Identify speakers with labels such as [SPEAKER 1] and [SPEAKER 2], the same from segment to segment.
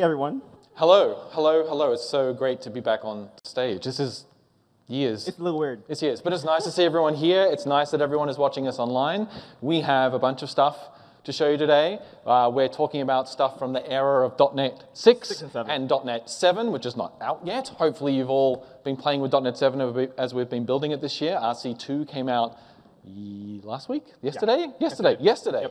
[SPEAKER 1] Hey, everyone.
[SPEAKER 2] Hello, hello, hello. It's so great to be back on stage. This is years.
[SPEAKER 1] It's a little weird.
[SPEAKER 2] It's years, but it's nice to see everyone here. It's nice that everyone is watching us online. We have a bunch of stuff to show you today. Uh, we're talking about stuff from the era of .NET 6,
[SPEAKER 1] Six and
[SPEAKER 2] and .NET 7, which is not out yet. Hopefully you've all been playing with .NET 7 as we've been building it this year. RC2 came out last week? Yesterday? Yesterday, yesterday.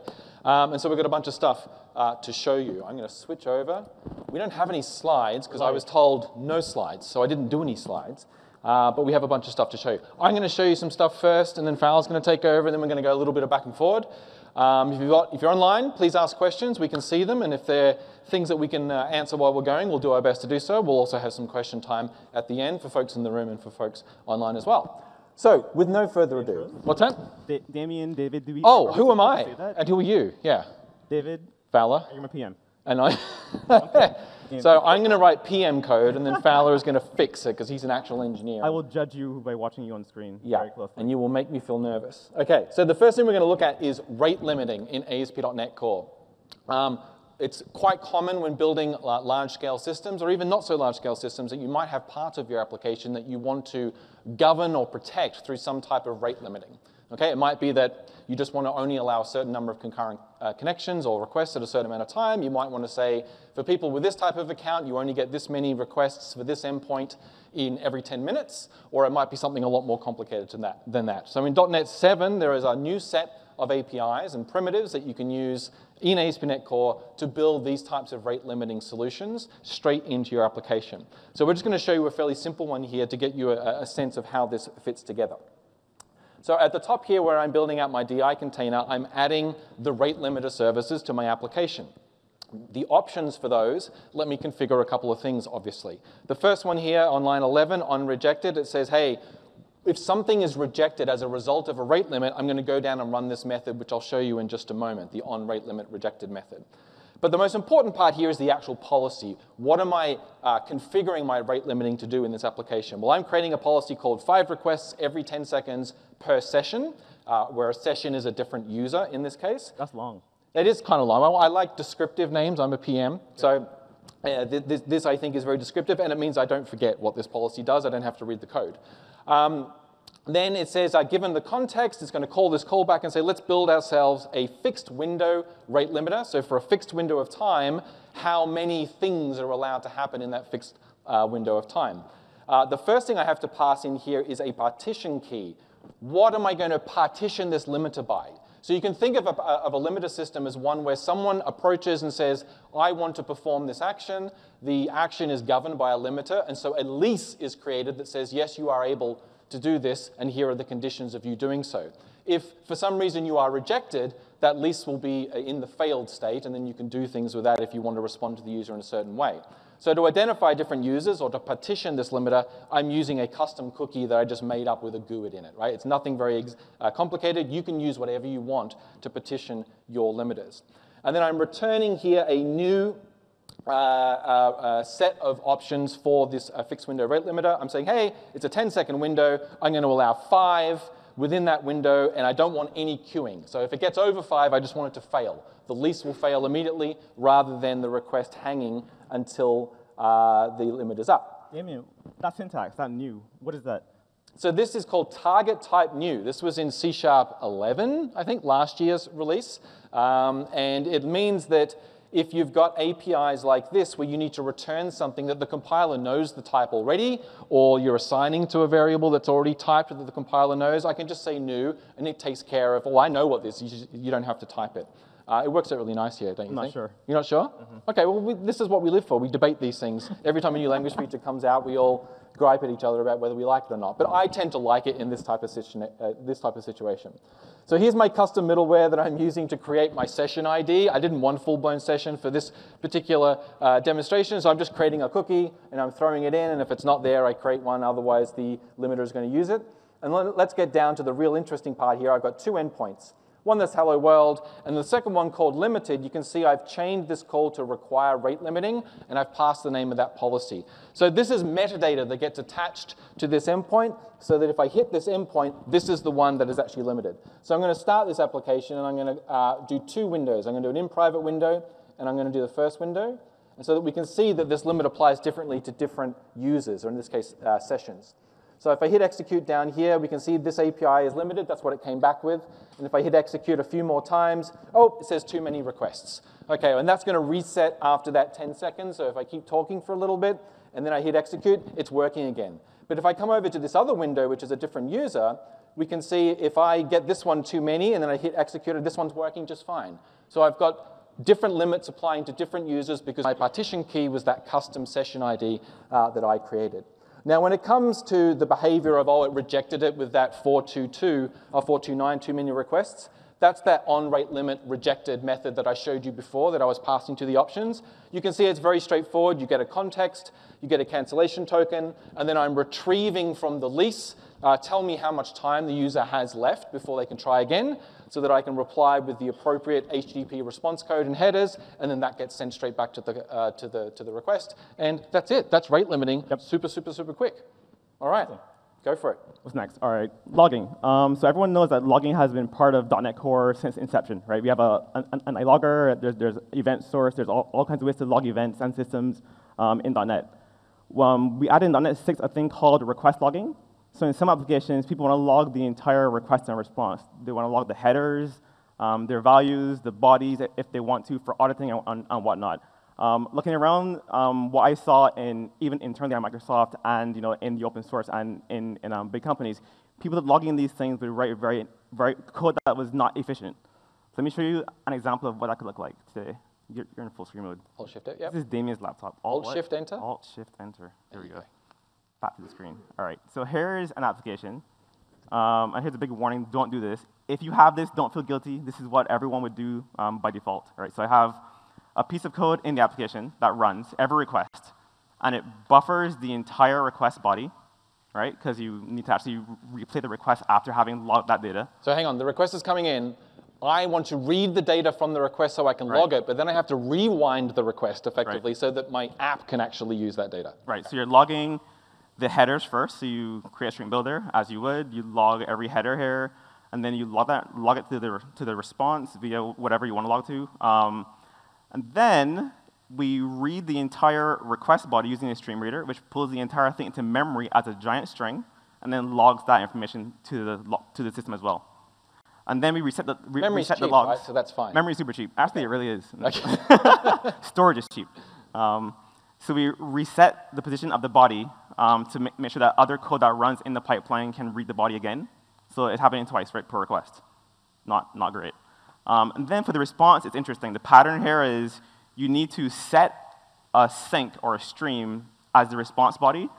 [SPEAKER 2] Um, and so we've got a bunch of stuff uh, to show you. I'm going to switch over. We don't have any slides because I was told no slides, so I didn't do any slides. Uh, but we have a bunch of stuff to show you. I'm going to show you some stuff first, and then Fowler's going to take over, and then we're going to go a little bit of back and forward. Um, if, got, if you're online, please ask questions. We can see them, and if they're things that we can uh, answer while we're going, we'll do our best to do so. We'll also have some question time at the end for folks in the room and for folks online as well. So, with no further ado, what's that?
[SPEAKER 1] Da- Damian, David, do we?
[SPEAKER 2] Oh,
[SPEAKER 1] are we
[SPEAKER 2] who am
[SPEAKER 1] supposed
[SPEAKER 2] I?
[SPEAKER 1] to say that?
[SPEAKER 2] And who are you? Yeah,
[SPEAKER 1] David,
[SPEAKER 2] Fowler.
[SPEAKER 1] you're my PM.
[SPEAKER 2] And I. so I'm going to write PM code, and then Fowler is going to fix it because he's an actual engineer.
[SPEAKER 1] I will judge you by watching you on screen
[SPEAKER 2] Yeah,
[SPEAKER 1] very closely.
[SPEAKER 2] and you will make me feel nervous. Okay, so the first thing we're going to look at is rate limiting in ASP.NET Core. Um, it's quite common when building uh, large-scale systems, or even not so large-scale systems, that you might have parts of your application that you want to govern or protect through some type of rate limiting. Okay, it might be that you just want to only allow a certain number of concurrent uh, connections or requests at a certain amount of time. You might want to say, for people with this type of account, you only get this many requests for this endpoint in every 10 minutes, or it might be something a lot more complicated than that. Than that. So in .NET 7, there is a new set of APIs and primitives that you can use in ASP.NET Core to build these types of rate limiting solutions straight into your application. So we're just going to show you a fairly simple one here to get you a, a sense of how this fits together. So at the top here where I'm building out my DI container, I'm adding the rate limiter services to my application. The options for those let me configure a couple of things, obviously. The first one here on line 11 on rejected, it says, hey, if something is rejected as a result of a rate limit, I'm going to go down and run this method, which I'll show you in just a moment, the on rate limit rejected method. But the most important part here is the actual policy. What am I uh, configuring my rate limiting to do in this application? Well, I'm creating a policy called five requests every 10 seconds per session, uh, where a session is a different user in this case.
[SPEAKER 1] That's long.
[SPEAKER 2] It is kind of long. I, I like descriptive names. I'm a PM. So uh, th- this, this, I think, is very descriptive, and it means I don't forget what this policy does. I don't have to read the code. Um, then it says, uh, given the context, it's going to call this callback and say, let's build ourselves a fixed window rate limiter. So for a fixed window of time, how many things are allowed to happen in that fixed uh, window of time? Uh, the first thing I have to pass in here is a partition key. What am I going to partition this limiter by? So you can think of a, of a limiter system as one where someone approaches and says, I want to perform this action. The action is governed by a limiter, and so a lease is created that says, yes, you are able to do this, and here are the conditions of you doing so. If for some reason you are rejected, that lease will be uh, in the failed state, and then you can do things with that if you want to respond to the user in a certain way. So to identify different users or to partition this limiter, I'm using a custom cookie that I just made up with a GUID in it, right? It's nothing very uh, complicated. You can use whatever you want to partition your limiters. And then I'm returning here a new uh, uh, uh, set of options for this uh, fixed window rate limiter. I'm saying, hey, it's a 10 second window. I'm going to allow five within that window, and I don't want any queuing. So if it gets over five, I just want it to fail. The lease will fail immediately rather than the request hanging until uh, the limit is up.
[SPEAKER 1] Damian, that syntax, that new, what is that?
[SPEAKER 2] So this is called target type new. This was in C Sharp 11, I think, last year's release. Um, and it means that if you've got APIs like this where you need to return something that the compiler knows the type already, or you're assigning to a variable that's already typed that the compiler knows, I can just say new, and it takes care of, oh, I know what this is, you don't have to type it. Uh, it works out really nice here, don't you
[SPEAKER 1] I'm not
[SPEAKER 2] think?
[SPEAKER 1] sure.
[SPEAKER 2] You're not sure? Okay, well, we, this is what we live for. We debate these things. Every time a new language feature comes out, we all gripe at each other about whether we like it or not. But I tend to like it in this type of, situa- uh, this type of situation. So here's my custom middleware that I'm using to create my session ID. I didn't want full-blown session for this particular uh, demonstration, so I'm just creating a cookie and I'm throwing it in, and if it's not there, I create one, otherwise the limiter is going to use it. And let's get down to the real interesting part here. I've got two endpoints. One that's hello world, and the second one called limited, you can see I've changed this call to require rate limiting, and I've passed the name of that policy. So this is metadata that gets attached to this endpoint, so that if I hit this endpoint, this is the one that is actually limited. So I'm going to start this application, and I'm going to uh, do two windows. I'm going to do an in private window, and I'm going to do the first window. and so that we can see that this limit applies differently to different users, or in this case, uh, sessions. So if I hit execute down here, we can see this API is limited. That's what it came back with. And if I hit execute a few more times, oh, it says too many requests. Okay, and that's going to reset after that 10 seconds. So if I keep talking for a little bit and then I hit execute, it's working again. But if I come over to this other window, which is a different user, we can see if I get this one too many and then I hit execute, this one's working just fine. So I've got different limits applying to different users because my partition key was that custom session ID uh, that I created. Now, when it comes to the behavior of, oh, it rejected it with that 422 or 429 too many requests, that's that on rate limit rejected method that I showed you before that I was passing to the options. You can see it's very straightforward. You get a context, you get a cancellation token, and then I'm retrieving from the lease, uh, tell me how much time the user has left before they can try again so that I can reply with the appropriate HTTP response code and headers, and then that gets sent straight back to the, uh, to the, to the request. And that's it. That's rate limiting. Yep. Super, super, super quick. All right. Go for it.
[SPEAKER 1] What's next? All right, logging. Um, so everyone knows that logging has been part of .NET Core since inception, right? We have a, an, an ILogger, there's, there's event source, there's all, all kinds of ways to log events and systems um, in .NET. Um, we added in .NET 6 a thing called request logging, so in some applications, people want to log the entire request and response. They want to log the headers, um, their values, the bodies, if they want to, for auditing and, and, and whatnot. Um, looking around, um, what I saw in even internally at Microsoft and you know in the open source and in, in um, big companies, people logging these things would write very, very code that was not efficient. So let me show you an example of what that could look like today. You're, you're in full screen mode.
[SPEAKER 2] Alt Shift, yeah.
[SPEAKER 1] This is Damian's laptop.
[SPEAKER 2] Alt, Alt Shift Enter.
[SPEAKER 1] Alt Shift Enter. There we go back to the screen. All right, so here's an application. Um, and here's a big warning, don't do this. If you have this, don't feel guilty. This is what everyone would do um, by default. All right, so I have a piece of code in the application that runs every request, and it buffers the entire request body, right? Because you need to actually replay the request after having logged that data.
[SPEAKER 2] So hang on, the request is coming in. I want to read the data from the request so I can right. log it, but then I have to rewind the request effectively right. so that my app can actually use that data.
[SPEAKER 1] Right, so you're logging the headers first. So you create a string builder as you would. You log every header here, and then you log that, log it to the to the response via whatever you want to log to. Um, and then we read the entire request body using a stream reader, which pulls the entire thing into memory as a giant string, and then logs that information to the to the system as well. And then we reset the re reset
[SPEAKER 2] cheap,
[SPEAKER 1] the logs.
[SPEAKER 2] Right? So that's fine.
[SPEAKER 1] Memory's super cheap. Actually, it really is. Okay. Storage is cheap. Um, so we reset the position of the body um, to make sure that other code that runs in the pipeline can read the body again. So it's happening twice, right, per request. Not, not great. Um, and then for the response, it's interesting. The pattern here is you need to set a sink or a stream as the response body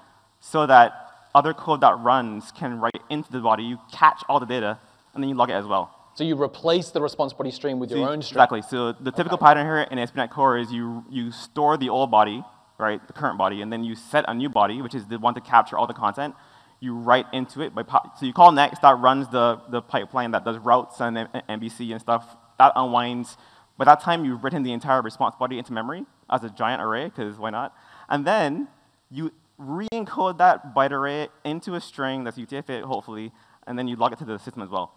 [SPEAKER 1] so that other code that runs can write into the body. You catch all the data, and then you log it as well.
[SPEAKER 2] So you replace the response body stream with
[SPEAKER 1] so
[SPEAKER 2] your own stream.
[SPEAKER 1] Exactly. So the typical okay. pattern here in ASP.NET Core is you, you store the old body, right, the current body, and then you set a new body, which is the one to capture all the content. You write into it by so you call next that runs the the pipeline that does routes and MVC and stuff. That unwinds. By that time, you've written the entire response body into memory as a giant array, because why not? And then you re-encode that byte array into a string that's UTF-8, hopefully, and then you log it to the system as well.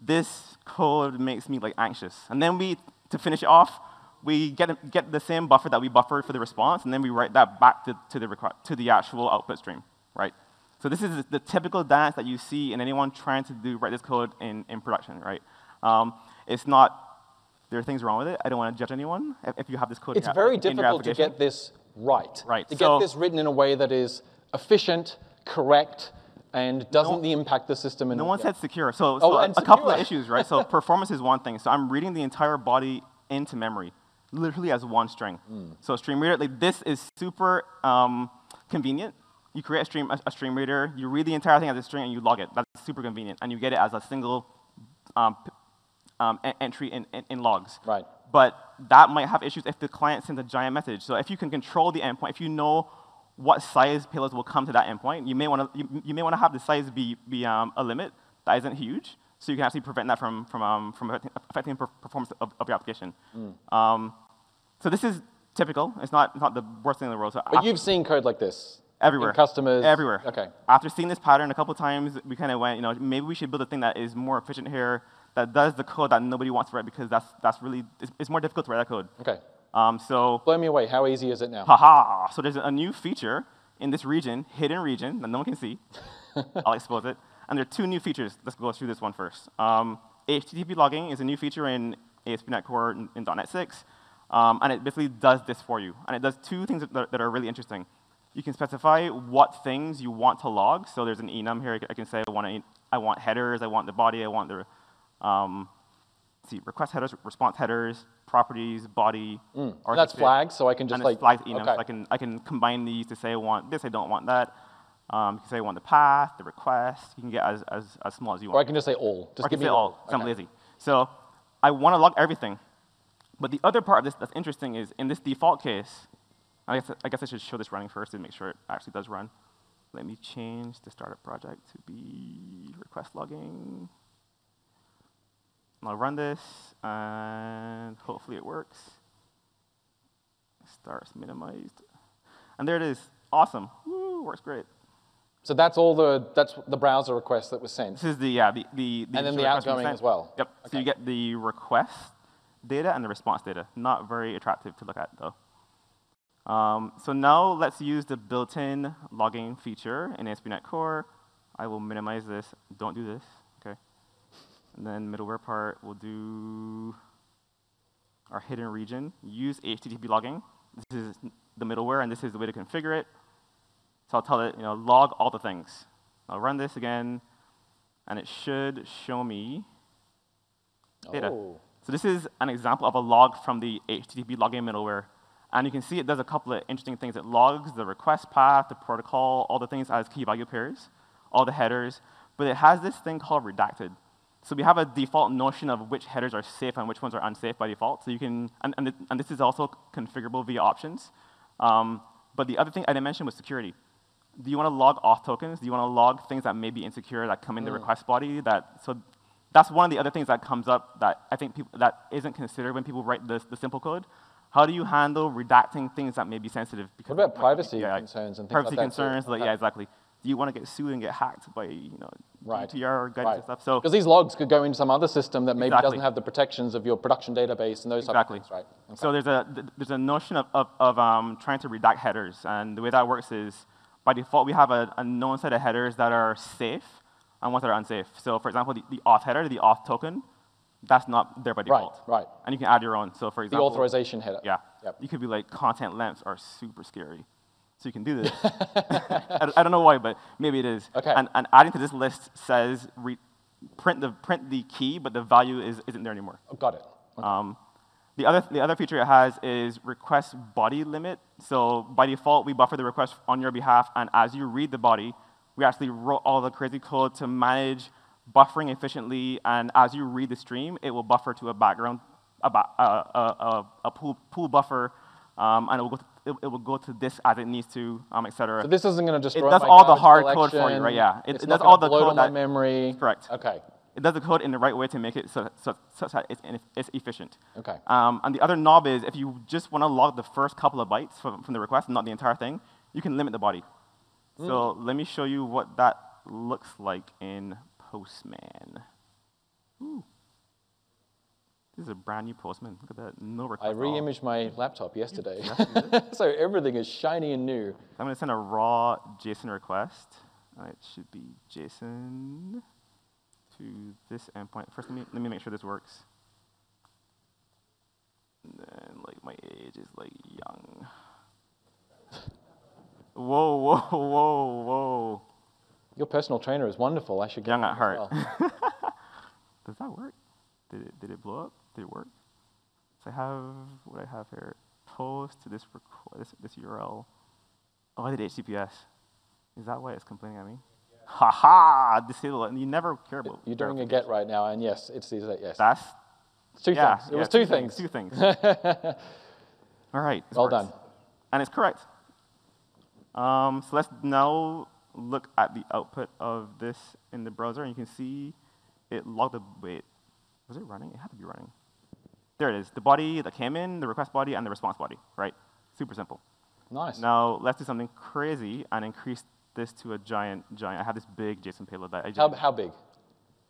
[SPEAKER 1] This code makes me like anxious. And then we, to finish it off, we get, get the same buffer that we buffered for the response, and then we write that back to, to, the, to the actual output stream, right? So this is the typical dance that you see in anyone trying to do write this code in, in production, right? Um, it's not, there are things wrong with it. I don't want to judge anyone if, if you have this code
[SPEAKER 2] It's very difficult to get this right.
[SPEAKER 1] Right.
[SPEAKER 2] To so, get this written in a way that is efficient, correct, and doesn't no, impact the system. In
[SPEAKER 1] no one said secure. So, so oh, a, a couple of issues, right? so performance is one thing. So I'm reading the entire body into memory literally as one string. Mm. So stream reader, like this is super um, convenient. You create a stream, a, a, stream reader, you read the entire thing as a string, and you log it. That's super convenient, and you get it as a single um, um, entry in, in, in, logs.
[SPEAKER 2] Right.
[SPEAKER 1] But that might have issues if the client sends a giant message. So if you can control the endpoint, if you know what size payloads will come to that endpoint, you may want to you, you, may want to have the size be be um, a limit that isn't huge, so you can actually prevent that from from um, from affecting performance of, of your application. Mm. Um, so this is typical. It's not, not the worst thing in the world. So
[SPEAKER 2] but you've seen code like this?
[SPEAKER 1] Everywhere.
[SPEAKER 2] customers?
[SPEAKER 1] Everywhere.
[SPEAKER 2] Okay.
[SPEAKER 1] After seeing this pattern a couple times, we kind of went, you know, maybe we should build a thing that is more efficient here, that does the code that nobody wants to write because that's, that's really, it's, it's more difficult to write that code.
[SPEAKER 2] Okay.
[SPEAKER 1] Um, so,
[SPEAKER 2] Blow me away. How easy is it now?
[SPEAKER 1] haha. So there's a new feature in this region, hidden region, that no one can see. I'll expose it. And there are two new features. Let's go through this one first. Um, HTTP logging is a new feature in ASP.NET Core in, in .NET 6. Um, and it basically does this for you. And it does two things that, that, are really interesting. You can specify what things you want to log. So there's an enum here. I can say I want, I want headers, I want the body, I want the um, see request headers, response headers, properties, body.
[SPEAKER 2] Mm. that's flags, so I can just
[SPEAKER 1] and
[SPEAKER 2] like
[SPEAKER 1] flags enums. Okay. So I can I can combine these to say I want this, I don't want that. Um, you can say I want the path, the request. You can get as, as, as small as you want.
[SPEAKER 2] Or I can just say all. Just
[SPEAKER 1] or
[SPEAKER 2] give
[SPEAKER 1] me
[SPEAKER 2] all.
[SPEAKER 1] all. Okay. I'm lazy. So I want to log everything. But the other part of this that's interesting is in this default case, I guess, I guess I should show this running first and make sure it actually does run. Let me change the startup project to be request logging. I'll run this, and hopefully it works. Starts minimized. And there it is. Awesome. Woo, works great.
[SPEAKER 2] So that's all the that's the browser request that was sent.
[SPEAKER 1] This is the yeah the the,
[SPEAKER 2] the and then the outgoing as well.
[SPEAKER 1] Yep. Okay. So you get the request data and the response data. Not very attractive to look at though. Um, so now let's use the built-in logging feature in ASP.NET Core. I will minimize this. Don't do this. Okay. And then middleware part, we'll do our hidden region. Use HTTP logging. This is the middleware, and this is the way to configure it. So I'll tell it, you know, log all the things. I'll run this again, and it should show me data.
[SPEAKER 2] Oh.
[SPEAKER 1] So this is an example of a log from the HTTP logging middleware. And you can see it does a couple of interesting things. It logs the request path, the protocol, all the things as key value pairs, all the headers. But it has this thing called redacted. So we have a default notion of which headers are safe and which ones are unsafe by default. So you can, and, and, and this is also configurable via options. Um, but the other thing I didn't mention was security do you want to log auth tokens? Do you want to log things that may be insecure that come in the mm. request body? That so that's one of the other things that comes up that I think people, that isn't considered when people write the, the simple code. How do you handle redacting things that may be sensitive?
[SPEAKER 2] Because what about privacy yeah, concerns and things
[SPEAKER 1] privacy
[SPEAKER 2] like
[SPEAKER 1] concerns, like, yeah, exactly. Do you want to get sued and get hacked by you know
[SPEAKER 2] right.
[SPEAKER 1] GDPR guidance
[SPEAKER 2] right.
[SPEAKER 1] and stuff? So
[SPEAKER 2] because these logs could go into some other system that maybe exactly. doesn't have the protections of your production database and those
[SPEAKER 1] exactly.
[SPEAKER 2] type of things, right?
[SPEAKER 1] Okay. So there's a there's a notion of of, of um, trying to redact headers, and the way that works is by default, we have a, a known set of headers that are safe and ones that are unsafe. So for example, the, the auth header, the auth token, that's not there by default.
[SPEAKER 2] Right, right.
[SPEAKER 1] And you can add your own. So for example,
[SPEAKER 2] the authorization header.
[SPEAKER 1] Yeah.
[SPEAKER 2] Yep.
[SPEAKER 1] You could be like content lengths are super scary. So you can do this. I, I, don't know why, but maybe it is.
[SPEAKER 2] Okay.
[SPEAKER 1] And, and adding to this list says print the print the key, but the value is isn't there anymore.
[SPEAKER 2] Oh, got it.
[SPEAKER 1] Okay. Um, the other, the other feature it has is request body limit. So by default, we buffer the request on your behalf, and as you read the body, we actually wrote all the crazy code to manage buffering efficiently, and as you read the stream, it will buffer to a background, a, a, a, a pool, pool buffer, um, and it will, go to, it, it, will go to this as it needs to, um, et cetera.
[SPEAKER 2] So this isn't going to destroy
[SPEAKER 1] It does all the hard
[SPEAKER 2] collection.
[SPEAKER 1] code for you, right? Yeah.
[SPEAKER 2] It,
[SPEAKER 1] it
[SPEAKER 2] does
[SPEAKER 1] all the
[SPEAKER 2] code
[SPEAKER 1] on that,
[SPEAKER 2] my memory.
[SPEAKER 1] Correct.
[SPEAKER 2] Okay
[SPEAKER 1] it does the code in the right way to make it so, so, such that it's, it's efficient.
[SPEAKER 2] Okay.
[SPEAKER 1] Um, and the other knob is if you just want to log the first couple of bytes from, from the request, not the entire thing, you can limit the body. Mm. So let me show you what that looks like in Postman. Ooh. This is a brand new Postman. Look at that, no request.
[SPEAKER 2] I re-imaged my laptop yesterday, so everything is shiny and new.
[SPEAKER 1] I'm going to send a raw JSON request. It should be JSON to this endpoint. First, let me, let me make sure this works. And then, like, my age is, like, young. whoa, whoa, whoa, whoa.
[SPEAKER 2] Your personal trainer is wonderful. I should get
[SPEAKER 1] Young at heart.
[SPEAKER 2] Well.
[SPEAKER 1] Does that work? Did it, did it blow up? Did it work? So I have, what I have here, post to this, this, this URL. Oh, I did HTTPS. Is that why it's complaining at me? ha ha, disable it. And you never care about
[SPEAKER 2] You're doing a get right now, and yes, it's these, uh, yes.
[SPEAKER 1] That's
[SPEAKER 2] it's two
[SPEAKER 1] yeah,
[SPEAKER 2] things.
[SPEAKER 1] It
[SPEAKER 2] yeah,
[SPEAKER 1] was
[SPEAKER 2] two,
[SPEAKER 1] two
[SPEAKER 2] things.
[SPEAKER 1] things. Two things. All right.
[SPEAKER 2] Well
[SPEAKER 1] works.
[SPEAKER 2] done.
[SPEAKER 1] And it's correct. Um, so let's now look at the output of this in the browser, and you can see it logged the, wait, was it running? It had to be running. There it is, the body that came in, the request body, and the response body, right? Super simple.
[SPEAKER 2] Nice.
[SPEAKER 1] Now, let's do something crazy and increase this to a giant, giant. I have this big JSON payload that I just.
[SPEAKER 2] How, how big?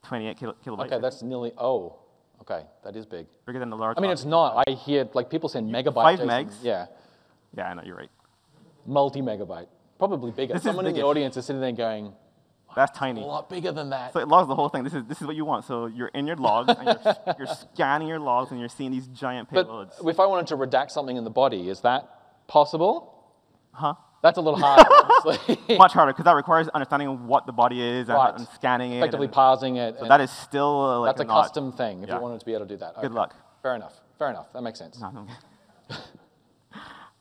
[SPEAKER 1] 28 kilo, kilobytes.
[SPEAKER 2] Okay, that's nearly, oh, Okay, that is big.
[SPEAKER 1] bigger than the large.
[SPEAKER 2] I mean, it's not. I hear like people send megabytes.
[SPEAKER 1] five megs?
[SPEAKER 2] Yeah,
[SPEAKER 1] Yeah, I know you're right.
[SPEAKER 2] Multi-megabyte. Probably bigger.
[SPEAKER 1] This
[SPEAKER 2] Someone in the audience is sitting there going,
[SPEAKER 1] That's tiny.
[SPEAKER 2] a lot bigger than that.
[SPEAKER 1] So it logs the whole thing. This is this is what you want. So you're in your logs and you're, you're scanning your logs and you're seeing these giant
[SPEAKER 2] But
[SPEAKER 1] payloads.
[SPEAKER 2] if I wanted to redact something in the body, is that possible?
[SPEAKER 1] Huh?
[SPEAKER 2] That's a little hard.
[SPEAKER 1] Much harder because that requires understanding what the body is and,
[SPEAKER 2] Right.
[SPEAKER 1] and scanning it.
[SPEAKER 2] Effectively parsing it.
[SPEAKER 1] so that is still uh, like
[SPEAKER 2] that's a
[SPEAKER 1] not-
[SPEAKER 2] custom thing if
[SPEAKER 1] yeah.
[SPEAKER 2] you wanted to be able to do that.
[SPEAKER 1] Good
[SPEAKER 2] Okay.
[SPEAKER 1] luck.
[SPEAKER 2] Fair enough. Fair enough. That makes sense.
[SPEAKER 1] No, no.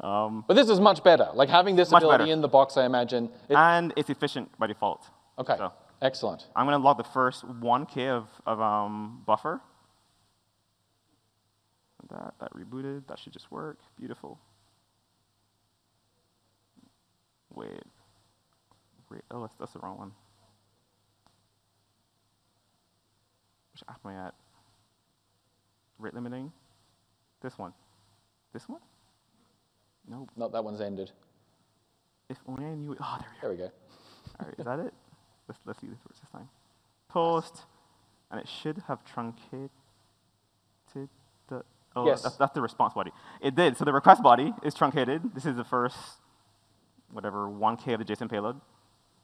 [SPEAKER 1] Um,
[SPEAKER 2] But this is much better. Like having this ability
[SPEAKER 1] better.
[SPEAKER 2] in the box, I imagine. It,
[SPEAKER 1] and it's efficient by default.
[SPEAKER 2] okay.
[SPEAKER 1] So
[SPEAKER 2] Excellent.
[SPEAKER 1] I'm going to log the first 1K of, of um, buffer. That, that rebooted. That should just work. Beautiful. Wait. Wait. Oh, that's, that's the wrong one. Which app am I at? Rate limiting? This one. This one? Nope.
[SPEAKER 2] No, that one's ended.
[SPEAKER 1] If only I knew it. Oh, there we go.
[SPEAKER 2] There we go.
[SPEAKER 1] All right, is that it? Let's, let's see this works this time. Post, and it should have truncated the. Oh,
[SPEAKER 2] Yes.
[SPEAKER 1] that's, that's the response body. It did. So the request body is truncated. This is the first, whatever, 1K of the JSON payload.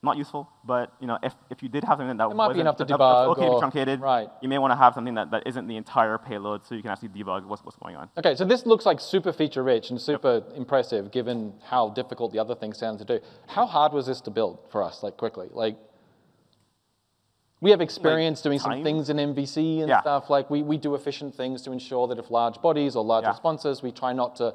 [SPEAKER 1] Not useful, but you know, if, if you did have something that
[SPEAKER 2] It might be enough to
[SPEAKER 1] that-
[SPEAKER 2] debug
[SPEAKER 1] okay to be
[SPEAKER 2] or-
[SPEAKER 1] truncated,
[SPEAKER 2] right.
[SPEAKER 1] you may want to have something that, that isn't the entire payload, so you can actually debug what's, what's going on.
[SPEAKER 2] Okay, so this looks like super feature rich and super impressive given how difficult the other things sound to do. How hard was this to build for us, like quickly? Like, we have experience doing some things in MVC and
[SPEAKER 1] Yeah.
[SPEAKER 2] stuff. Like, we, we do efficient things to ensure that if large bodies or large
[SPEAKER 1] Yeah.
[SPEAKER 2] responses, we try not to.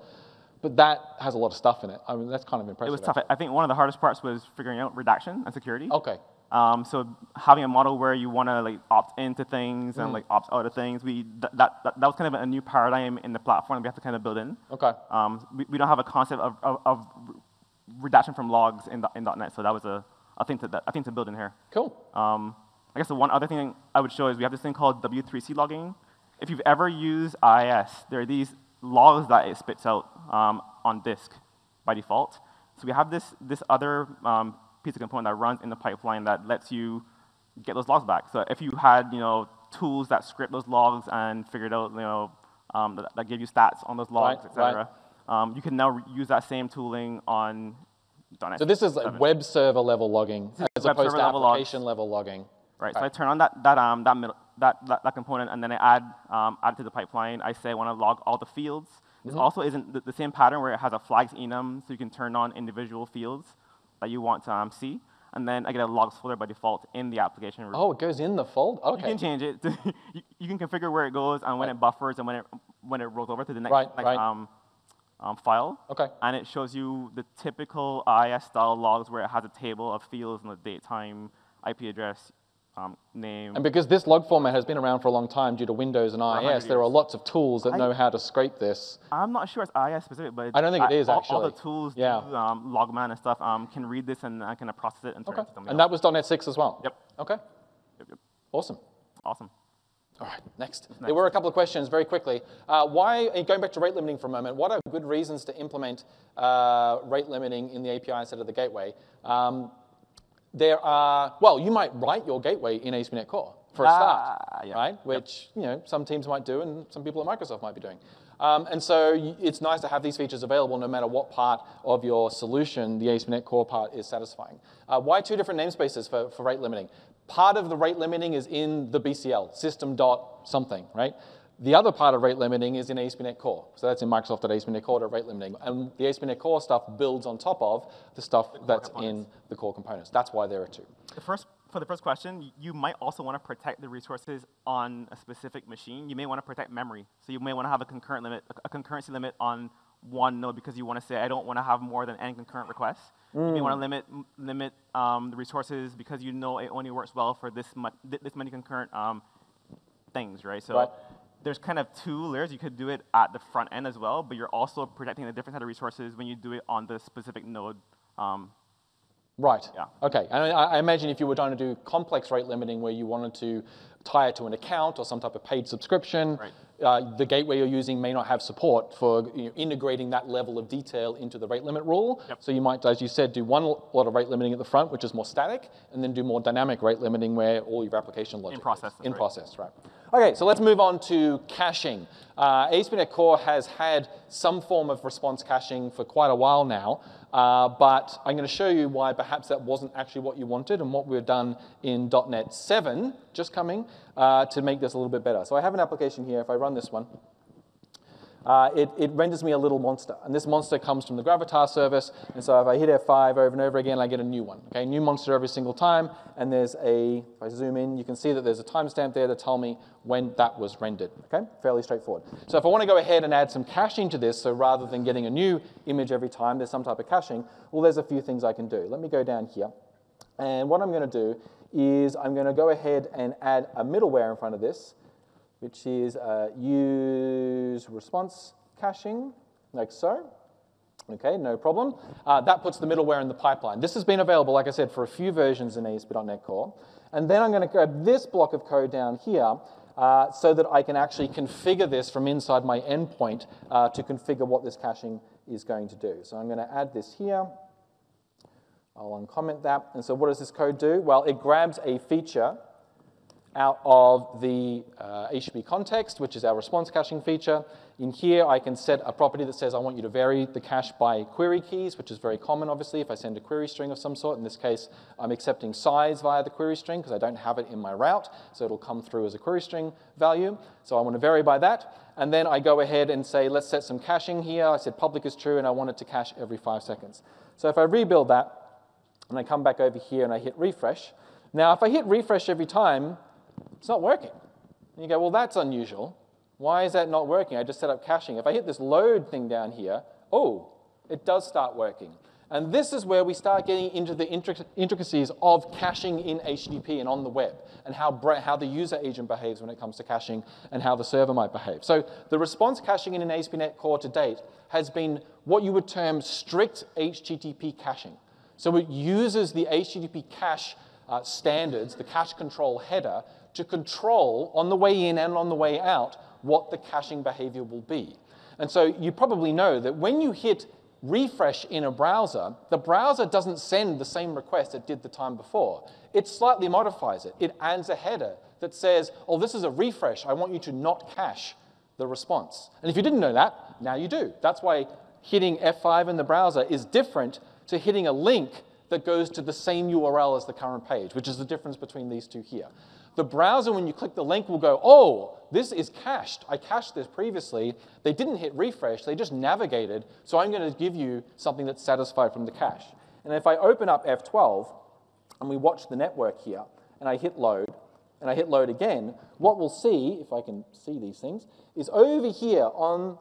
[SPEAKER 2] But that has a lot of stuff in it. I mean, that's kind of impressive.
[SPEAKER 1] It was tough. I I think one of the hardest parts was figuring out redaction and security.
[SPEAKER 2] Okay.
[SPEAKER 1] Um, so having a model where you want to like opt into things
[SPEAKER 2] Mm.
[SPEAKER 1] and like opt out of things, we th- that, that that was kind of a new paradigm in the platform we have to kind of build in.
[SPEAKER 2] Okay.
[SPEAKER 1] Um, we, we don't have a concept of, of, of redaction from logs in, in .NET, so that was a, a thing to that, a thing to build in here.
[SPEAKER 2] Cool.
[SPEAKER 1] Um, I guess the one other thing I would show is we have this thing called W3C logging. If you've ever used IIS, there are these logs that it spits out um, on disk by default. So we have this, this other um, piece of component that runs in the pipeline that lets you get those logs back. So if you had you know, tools that script those logs and figured out you know, um, that, that give you stats on those logs,
[SPEAKER 2] Right,
[SPEAKER 1] et cetera, um, you can now use that same tooling on .NET.
[SPEAKER 2] So this is like web server level logging as
[SPEAKER 1] web
[SPEAKER 2] opposed to
[SPEAKER 1] level
[SPEAKER 2] application level logging.
[SPEAKER 1] Right, so I turn on that, that, um, that, middle, that, that, that component, and then I add, um, add it to the pipeline. I say I want to log all the fields. This also isn't the, the same pattern where it has a flags enum, so you can turn on individual fields that you want to um, see. And then I get a logs folder by default in the application.
[SPEAKER 2] Oh, it goes in the fold?
[SPEAKER 1] You can change it. you, you can configure where it goes and when it buffers and when it, when it rolls over to the next,
[SPEAKER 2] Right,
[SPEAKER 1] next
[SPEAKER 2] right.
[SPEAKER 1] Um, um, file.
[SPEAKER 2] Okay.
[SPEAKER 1] And it shows you the typical IIS style logs where it has a table of fields and the date, time, IP address, um, name.
[SPEAKER 2] And because this log format has been around for a long time due to Windows and
[SPEAKER 1] 100
[SPEAKER 2] IIS, there are lots of tools that
[SPEAKER 1] I-
[SPEAKER 2] know how to scrape this.
[SPEAKER 1] I'm not sure it's IIS specific, but
[SPEAKER 2] I don't think it is,
[SPEAKER 1] all, All the tools,
[SPEAKER 2] Yeah.
[SPEAKER 1] do, um, Logman and stuff, um, can read this and I can process it and turn
[SPEAKER 2] Okay.
[SPEAKER 1] it to
[SPEAKER 2] And
[SPEAKER 1] else.
[SPEAKER 2] that was .NET 6 as well?
[SPEAKER 1] Yep.
[SPEAKER 2] Okay.
[SPEAKER 1] Yep, yep.
[SPEAKER 2] Awesome.
[SPEAKER 1] Awesome.
[SPEAKER 2] All right, next. There were a couple of questions very quickly. Uh, why, going back to rate limiting for a moment, what are good reasons to implement uh, rate limiting in the API instead of the gateway? Um, there are, well, you might write your gateway in ASP.NET Core for a start,
[SPEAKER 1] Ah, yeah.
[SPEAKER 2] right? Which, you know, some teams might do and some people at Microsoft might be doing. Um, and so it's nice to have these features available no matter what part of your solution the ASP.NET Core part is satisfying. Uh, why two different namespaces for, for rate limiting? Part of the rate limiting is in the BCL, system dot something, right? The other part of rate limiting is in ASP.NET Core. So that's in Microsoft.ASP.NET Core rate limiting. And the ASP.NET Core stuff builds on top of the stuff that's in the core components. That's why there are two.
[SPEAKER 1] The first, for the first question, you might also want to protect the resources on a specific machine. You may want to protect memory. So you may want to have a concurrent limit, a concurrency limit on one node because you want to say, I don't want to have more than n concurrent requests. You may
[SPEAKER 2] Mm.
[SPEAKER 1] want to limit, limit um, the resources because you know it only works well for this, mu- this many concurrent um, things, right? So
[SPEAKER 2] Right.
[SPEAKER 1] There's kind of two layers. You could do it at the front end as well, but you're also protecting a different set of resources when you do it on the specific node um,
[SPEAKER 2] Right.
[SPEAKER 1] Yeah.
[SPEAKER 2] Okay. And I, I imagine if you were trying to do complex rate limiting where you wanted to tie it to an account or some type of paid subscription,
[SPEAKER 1] Right.
[SPEAKER 2] uh, the gateway you're using may not have support for you know, integrating that level of detail into the rate limit rule.
[SPEAKER 1] Yep.
[SPEAKER 2] So you might, as you said, do one lot of rate limiting at the front, which is more static, and then do more dynamic rate limiting where all your application logic in
[SPEAKER 1] process.
[SPEAKER 2] In
[SPEAKER 1] right.
[SPEAKER 2] process, right. Okay, so let's move on to caching. Uh, ASP.NET Core has had some form of response caching for quite a while now, uh, but I'm going to show you why perhaps that wasn't actually what you wanted and what we've done in .NET 7, just coming, uh, to make this a little bit better. So I have an application here. If I run this one, uh, it, it renders me a little monster. And this monster comes from the Gravatar service. And so if I hit F5 over and over again, I get a new one. Okay, new monster every single time. And there's a, if I zoom in, you can see that there's a timestamp there to tell me when that was rendered. Okay, fairly straightforward. So if I want to go ahead and add some caching to this, so rather than getting a new image every time, there's some type of caching, well, there's a few things I can do. Let me go down here. And what I'm going to do is I'm going to go ahead and add a middleware in front of this which is uh, use response caching, like so. Okay, no problem. Uh, that puts the middleware in the pipeline. This has been available, like I said, for a few versions in ASP.NET Core. And then I'm going to grab this block of code down here uh, so that I can actually configure this from inside my endpoint uh, to configure what this caching is going to do. So I'm going to add this here. I'll uncomment that. And so what does this code do? Well, it grabs a feature out of the uh, HTTP context, which is our response caching feature. In here, I can set a property that says I want you to vary the cache by query keys, which is very common, obviously, if I send a query string of some sort. In this case, I'm accepting size via the query string because I don't have it in my route, so it'll come through as a query string value. So I want to vary by that. And then I go ahead and say, let's set some caching here. I said public is true, and I want it to cache every five seconds. So if I rebuild that, and I come back over here and I hit refresh, now if I hit refresh every time, it's not working. And you go, well, that's unusual. Why is that not working? I just set up caching. If I hit this load thing down here, oh, it does start working. And this is where we start getting into the intricacies of caching in HTTP and on the web, and how, how the user agent behaves when it comes to caching, and how the server might behave. So the response caching in an ASP.NET Core to date has been what you would term strict HTTP caching. So it uses the HTTP cache uh, standards, the cache control header, to control on the way in and on the way out what the caching behavior will be. And so you probably know that when you hit refresh in a browser, the browser doesn't send the same request it did the time before. It slightly modifies it. It adds a header that says, oh, this is a refresh. I want you to not cache the response. And if you didn't know that, now you do. That's why hitting F5 in the browser is different to hitting a link that goes to the same URL as the current page, which is the difference between these two here. The browser, when you click the link, will go, oh, this is cached. I cached this previously. They didn't hit refresh. They just navigated. So I'm going to give you something that's satisfied from the cache. And if I open up F12 and we watch the network here, and I hit load, and I hit load again, what we'll see, if I can see these things, is over here on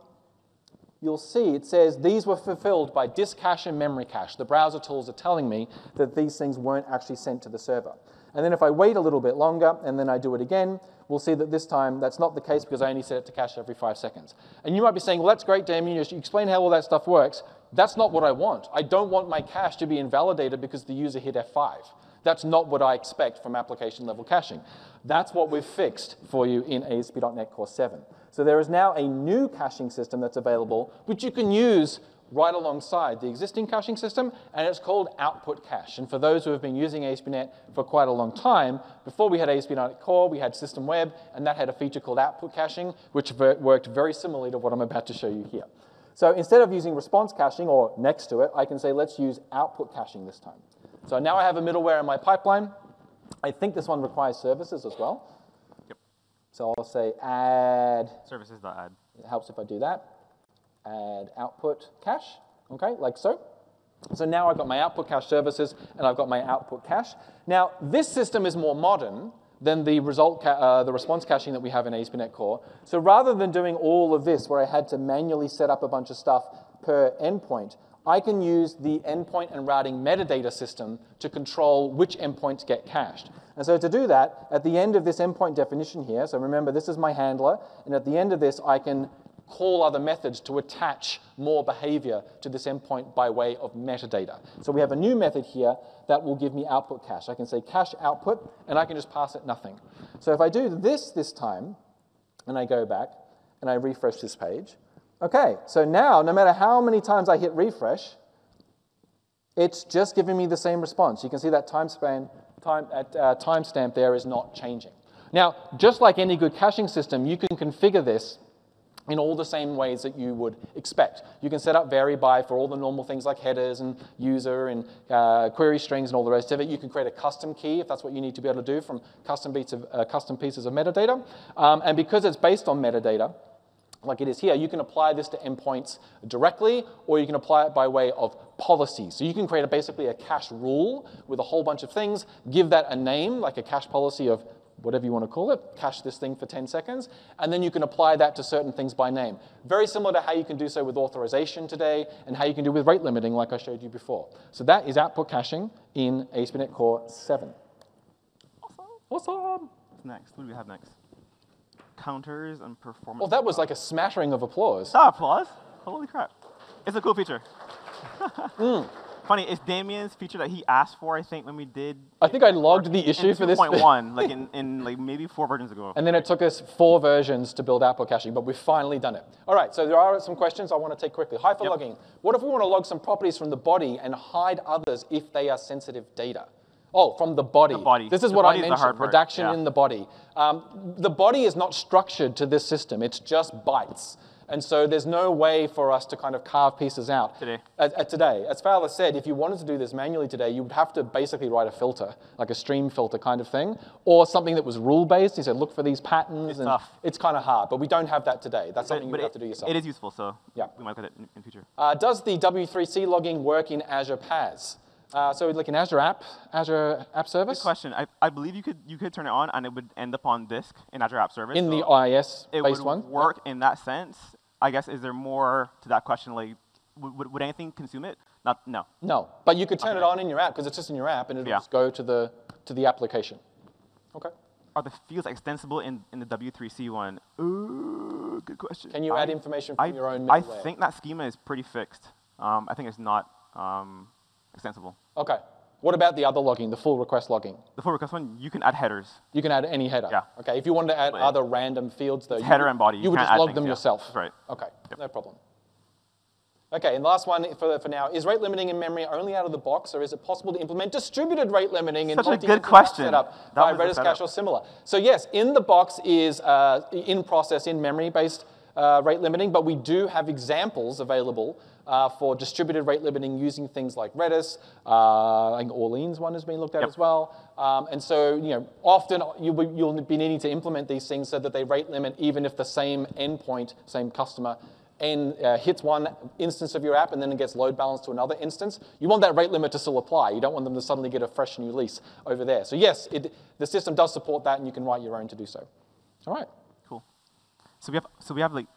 [SPEAKER 2] you'll see it says these were fulfilled by disk cache and memory cache. The browser tools are telling me that these things weren't actually sent to the server. And then if I wait a little bit longer and then I do it again, we'll see that this time that's not the case because I only set it to cache every five seconds. And you might be saying, well, that's great, Damian. You explain how all that stuff works. That's not what I want. I don't want my cache to be invalidated because the user hit F5. That's not what I expect from application level caching. That's what we've fixed for you in ASP.NET Core 7. So there is now a new caching system that's available, which you can use right alongside the existing caching system, and it's called Output Cache. And for those who have been using ASP.NET for quite a long time, before we had ASP.NET Core, we had System Web, and that had a feature called Output Caching, which worked very similarly to what I'm about to show you here. So instead of using response caching, or next to it, I can say, let's use output caching this time. So now I have a middleware in my pipeline. I think this one requires services as well.
[SPEAKER 1] Yep.
[SPEAKER 2] So I'll say add
[SPEAKER 1] Services.add.
[SPEAKER 2] it helps if I do that. Add output cache, okay, like so. So now I've got my output cache services and I've got my output cache. Now, this system is more modern than the result, uh, the response caching that we have in ASP.NET Core. So rather than doing all of this where I had to manually set up a bunch of stuff per endpoint, I can use the endpoint and routing metadata system to control which endpoints get cached. And so to do that, at the end of this endpoint definition here, so remember this is my handler, and at the end of this I can call other methods to attach more behavior to this endpoint by way of metadata. So we have a new method here that will give me output cache. I can say cache output, and I can just pass it nothing. So if I do this this time, and I go back, and I refresh this page. Okay, so now no matter how many times I hit refresh, it's just giving me the same response. You can see that time span, time, at, uh, timestamp there is not changing. Now, just like any good caching system, you can configure this in all the same ways that you would expect. You can set up vary by for all the normal things like headers and user and uh, query strings and all the rest of it. You can create a custom key if that's what you need to be able to do from custom, of, uh, custom pieces of metadata. Um, and because it's based on metadata, like it is here, you can apply this to endpoints directly, or you can apply it by way of policy. So you can create a, basically a cache rule with a whole bunch of things, give that a name, like a cache policy of whatever you want to call it, cache this thing for 10 seconds, and then you can apply that to certain things by name. Very similar to how you can do so with authorization today and how you can do with rate limiting like I showed you before. So that is output caching in ASP.NET Core 7.
[SPEAKER 1] Awesome.
[SPEAKER 2] Awesome.
[SPEAKER 1] What's next? What do we have next? Counters and performance.
[SPEAKER 2] Well, that was like a smattering of applause.
[SPEAKER 1] Ah, applause? Holy crap. It's a cool feature. mm. Funny, it's Damian's feature that he asked for, I think, when we did.
[SPEAKER 2] I think I logged the issue for this.
[SPEAKER 1] 2.1, like in, in like maybe four versions ago.
[SPEAKER 2] And then it took us four versions to build output caching, but we've finally done it. All right, so there are some questions I want to take quickly. Hyperlogging. Yep. What if we want to log some properties from the body and hide others if they are sensitive data? Oh, from the body.
[SPEAKER 1] The body.
[SPEAKER 2] This is
[SPEAKER 1] the
[SPEAKER 2] what I mentioned, redaction yeah. in the body. Um, the body is not structured to this system. It's just bytes. And so there's no way for us to kind of carve pieces out.
[SPEAKER 1] Today.
[SPEAKER 2] At, at today. As Fowler said, if you wanted to do this manually today, you would have to basically write a filter, like a stream filter kind of thing, or something that was rule-based. He said, look for these patterns.
[SPEAKER 1] It's
[SPEAKER 2] and
[SPEAKER 1] tough.
[SPEAKER 2] It's kind of hard, but we don't have that today. That's something but, you have to do yourself.
[SPEAKER 1] It is useful, so yeah. we might look at it in, in future.
[SPEAKER 2] Uh, does the W3C logging work in Azure PaaS? Uh, so like an Azure app, Azure App Service.
[SPEAKER 1] Good question. I, I believe you could you could turn it on and it would end up on disk in Azure App Service.
[SPEAKER 2] In so the IIS based one.
[SPEAKER 1] It would work in that sense. I guess, is there more to that question? Like, would, would anything consume it? Not, no.
[SPEAKER 2] No, but you could turn okay. it on in your app because it's just in your app and it'll yeah. just go to the, to the application. Okay.
[SPEAKER 1] Are the fields extensible in, in the W3C one? Ooh, good question.
[SPEAKER 2] Can you I, add information from
[SPEAKER 1] I,
[SPEAKER 2] your own?
[SPEAKER 1] I think that schema is pretty fixed. Um, I think it's not um, extensible.
[SPEAKER 2] Okay. What about the other logging, the full request logging?
[SPEAKER 1] The full request one, you can add headers.
[SPEAKER 2] You can add any header.
[SPEAKER 1] Yeah.
[SPEAKER 2] Okay. If you wanted to add other random fields, though,
[SPEAKER 1] header and body.
[SPEAKER 2] You, you would just log things, them yeah. yourself.
[SPEAKER 1] right.
[SPEAKER 2] Okay. Yep. No problem. Okay, and last one for, for now, is rate limiting in memory only out of the box, or is it possible to implement distributed rate limiting in
[SPEAKER 1] Such a good question.
[SPEAKER 2] setup by Redis Cache or similar? So yes, in the box is uh, in process, in memory-based uh, rate limiting, but we do have examples available uh, for distributed rate limiting using things like Redis. Uh, I think Orleans one has been looked at
[SPEAKER 1] yep.
[SPEAKER 2] as well. Um, and so, you know, often you, will be needing to implement these things so that they rate limit even if the same endpoint, same customer, and uh, hits one instance of your app and then it gets load balanced to another instance, you want that rate limit to still apply. You don't want them to suddenly get a fresh new lease over there. So yes, it, the system does support that and you can write your own to do so. All right.
[SPEAKER 1] So we have, so we have like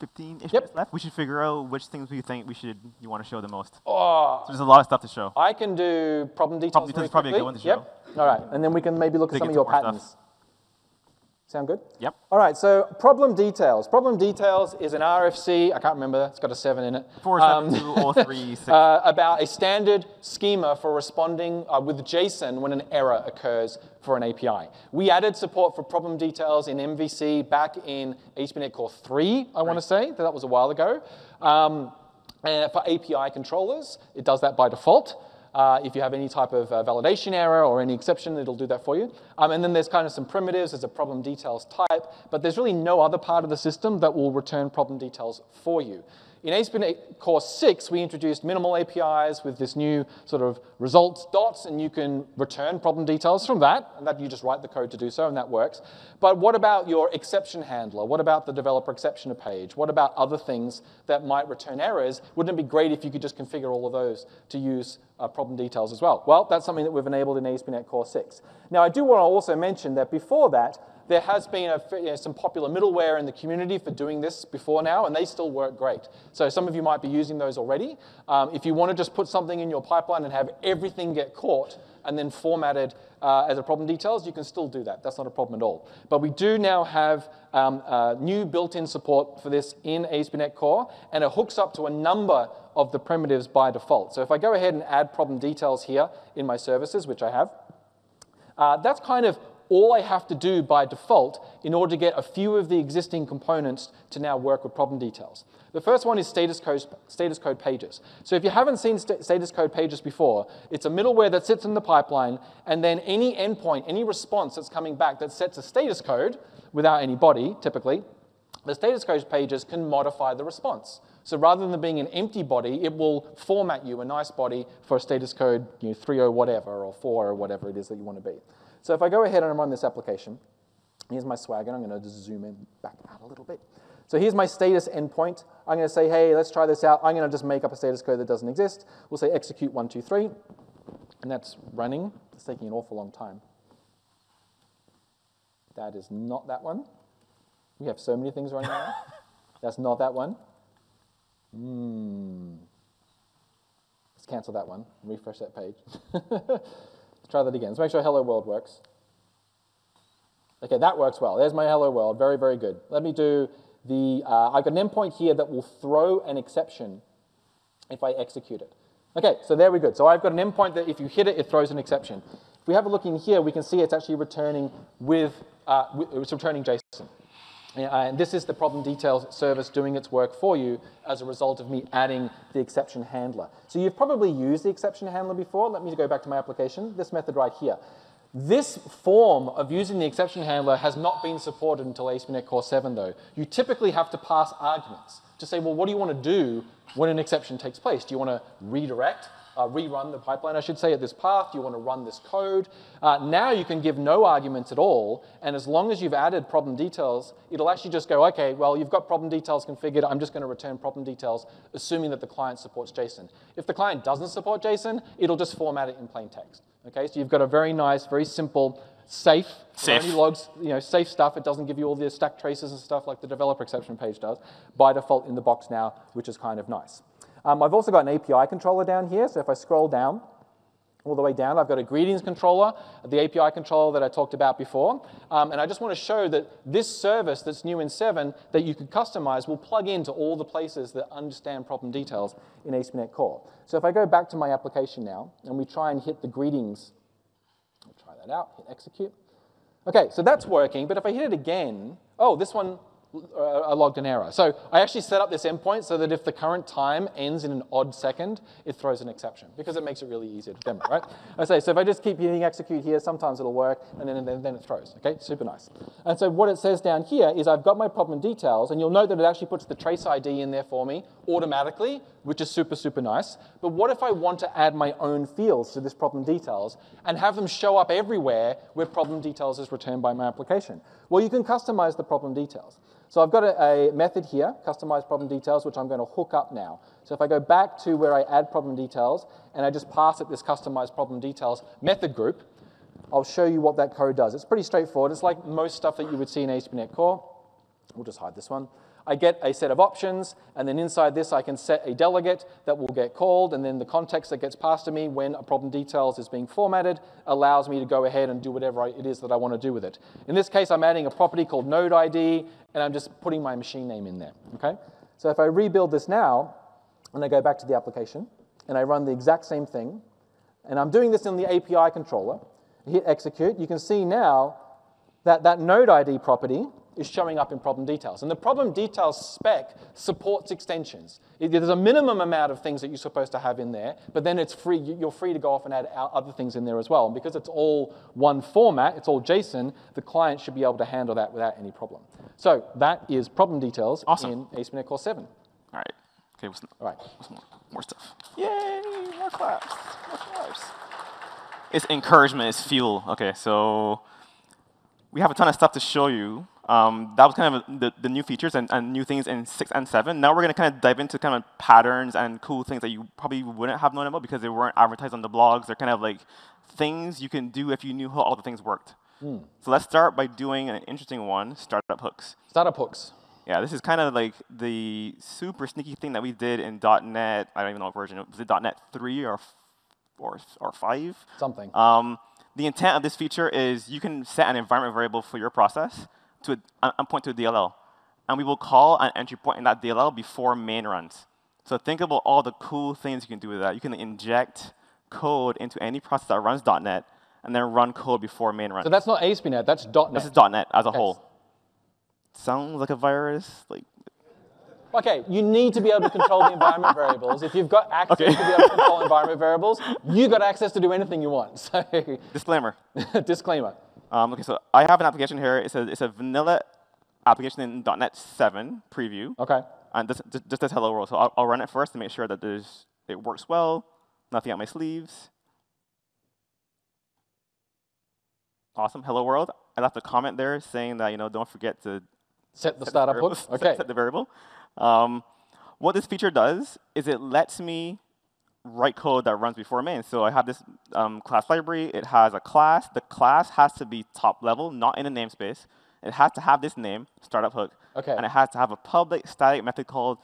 [SPEAKER 1] 15 ish
[SPEAKER 2] yep.
[SPEAKER 1] minutes left. We should figure out which things we think we should you want to show the most.
[SPEAKER 2] Oh,
[SPEAKER 1] so there's a lot of stuff to show.
[SPEAKER 2] I can do problem details.
[SPEAKER 1] Problem details is probably a good one to show.
[SPEAKER 2] Yep. All right, and then we can maybe look Dig at some of your patterns. Stuff. Sound good?
[SPEAKER 1] Yep.
[SPEAKER 2] All right, so problem details. Problem details is an RFC, I can't remember, it's got a seven in it.
[SPEAKER 1] Four, um, two, or three, six.
[SPEAKER 2] Uh, about a standard schema for responding uh, with JSON when an error occurs for an API. We added support for problem details in MVC back in ASP.NET Core 3, I right. want to say, that was a while ago. Um, and for API controllers, it does that by default. Uh, if you have any type of uh, validation error or any exception, it'll do that for you. Um, and then there's kind of some primitives, there's a problem details type, but there's really no other part of the system that will return problem details for you. In ASP.NET Core 6, we introduced minimal APIs with this new sort of results dots, and you can return problem details from that, and that you just write the code to do so, and that works. But what about your exception handler? What about the developer exception page? What about other things that might return errors? Wouldn't it be great if you could just configure all of those to use uh, problem details as well? Well, that's something that we've enabled in ASP.NET Core 6. Now, I do want to also mention that before that, there has been a, you know, some popular middleware in the community for doing this before now, and they still work great. So some of you might be using those already. Um, if you want to just put something in your pipeline and have everything get caught and then formatted uh, as a problem details, you can still do that. That's not a problem at all. But we do now have um, uh, new built-in support for this in ASP.NET Core, and it hooks up to a number of the primitives by default. So if I go ahead and add problem details here in my services, which I have, uh, that's kind of all I have to do by default in order to get a few of the existing components to now work with problem details. The first one is status code, status code pages. So if you haven't seen st status code pages before, it's a middleware that sits in the pipeline, and then any endpoint, any response that's coming back that sets a status code without any body, typically, the status code pages can modify the response. So rather than being an empty body, it will format you a nice body for a status code you know, 3.0 whatever or 4 or whatever it is that you want to be. So if I go ahead and run this application, here's my swagger. I'm going to just zoom in back out a little bit. So here's my status endpoint. I'm going to say, hey, let's try this out. I'm going to just make up a status code that doesn't exist. We'll say execute 123, and that's running. It's taking an awful long time. That is not that one. We have so many things running now. That's not that one. Hmm. Let's cancel that one. Refresh that page. Let's try that again. Let's make sure hello world works. Okay, that works well. There's my hello world. Very, very good. Let me do the, uh, I've got an endpoint here that will throw an exception if I execute it. Okay, so there we go. So I've got an endpoint that if you hit it, it throws an exception. If we have a look in here, we can see it's actually returning with, uh, it's returning JSON. And this is the problem details service doing its work for you as a result of me adding the exception handler. So you've probably used the exception handler before. Let me go back to my application, this method right here. This form of using the exception handler has not been supported until ASP.NET Core 7, though. You typically have to pass arguments to say, well, what do you want to do when an exception takes place? Do you want to redirect? Uh, rerun the pipeline, I should say, at this path. You want to run this code. Uh, now you can give no arguments at all, and as long as you've added problem details, it'll actually just go, okay, well, you've got problem details configured. I'm just going to return problem details, assuming that the client supports JSON. If the client doesn't support JSON, it'll just format it in plain text. Okay, so you've got a very nice, very simple, safe,
[SPEAKER 1] safe.
[SPEAKER 2] only logs, you know, safe stuff. It doesn't give you all the stack traces and stuff like the developer exception page does by default in the box now, which is kind of nice. Um, I've also got an API controller down here, so if I scroll down, all the way down, I've got a greetings controller, the API controller that I talked about before. Um, and I just want to show that this service that's new in 7 that you can customize will plug into all the places that understand problem details in ASP.NET Core. So if I go back to my application now, and we try and hit the greetings, I'll try that out, hit execute. Okay, so that's working, but if I hit it again, oh, this one uh, logged an error. So I actually set up this endpoint so that if the current time ends in an odd second, it throws an exception because it makes it really easy to demo, right? I say, so if I just keep hitting execute here, sometimes it'll work, and then, then, then it throws, okay? Super nice. And so what it says down here is I've got my problem details, and you'll note that it actually puts the trace ID in there for me automatically, which is super, super nice. But what if I want to add my own fields to this problem details and have them show up everywhere where problem details is returned by my application? Well, you can customize the problem details. So I've got a, a, method here, customize problem details, which I'm going to hook up now. So if I go back to where I add problem details, and I just pass it this customize problem details method group, I'll show you what that code does. It's pretty straightforward. It's like most stuff that you would see in ASP.NET Core. We'll just hide this one. I get a set of options, and then inside this I can set a delegate that will get called, and then the context that gets passed to me when a problem details is being formatted allows me to go ahead and do whatever it is that I want to do with it. In this case, I'm adding a property called node ID, and I'm just putting my machine name in there, okay? So if I rebuild this now, and I go back to the application, and I run the exact same thing, and I'm doing this in the API controller, hit execute, you can see now that that node ID property is showing up in problem details. And the problem details spec supports extensions. There's a minimum amount of things that you're supposed to have in there, but then it's free. You're free to go off and add other things in there as well. And because it's all one format, it's all JSON, the client should be able to handle that without any problem. So that is problem details
[SPEAKER 1] awesome.
[SPEAKER 2] in ASP.NET Core 7.
[SPEAKER 1] All right. Okay, what's,
[SPEAKER 2] all right.
[SPEAKER 1] what's more? More stuff. Yay, more claps, more claps. It's encouragement, it's fuel. Okay, so we have a ton of stuff to show you um, that was kind of the, the new features and, and, new things in 6 and 7. Now we're going to kind of dive into kind of patterns and cool things that you probably wouldn't have known about because they weren't advertised on the blogs. They're kind of like things you can do if you knew how all the things worked. Mm. So let's start by doing an interesting one, startup hooks.
[SPEAKER 2] Startup hooks.
[SPEAKER 1] Yeah, this is kind of like the super sneaky thing that we did in .NET. I don't even know what version. Was it .NET 3 or, or, or 5?
[SPEAKER 2] Something.
[SPEAKER 1] Um, the intent of this feature is you can set an environment variable for your process to a, and point to a DLL. And we will call an entry point in that DLL before main runs. So think about all the cool things you can do with that. You can inject code into any process that runs .NET and then run code before main runs.
[SPEAKER 2] So that's not ASP.NET, that's .NET.
[SPEAKER 1] this is .NET as a whole. Sounds like a virus. Like
[SPEAKER 2] Okay, you need to be able to control the environment variables. If you've got access
[SPEAKER 1] Okay.
[SPEAKER 2] to be able to control environment variables, you've got access to do anything you want. So,
[SPEAKER 1] disclaimer.
[SPEAKER 2] disclaimer.
[SPEAKER 1] Um, okay, so I have an application here. It's a, it's a vanilla application in .NET 7 preview.
[SPEAKER 2] Okay.
[SPEAKER 1] And this, just, just as hello world. So I'll, I'll run it first to make sure that there's, it works well, nothing on my sleeves. Awesome, hello world. I left a comment there saying that, you know, don't forget to
[SPEAKER 2] Set the
[SPEAKER 1] set
[SPEAKER 2] startup hook.
[SPEAKER 1] set-
[SPEAKER 2] Okay.
[SPEAKER 1] set the variable. Um, what this feature does is it lets me write code that runs before main. So I have this um, class library. It has a class. The class has to be top level, not in a namespace. It has to have this name, startup hook,
[SPEAKER 2] Okay.
[SPEAKER 1] and it has to have a public static method called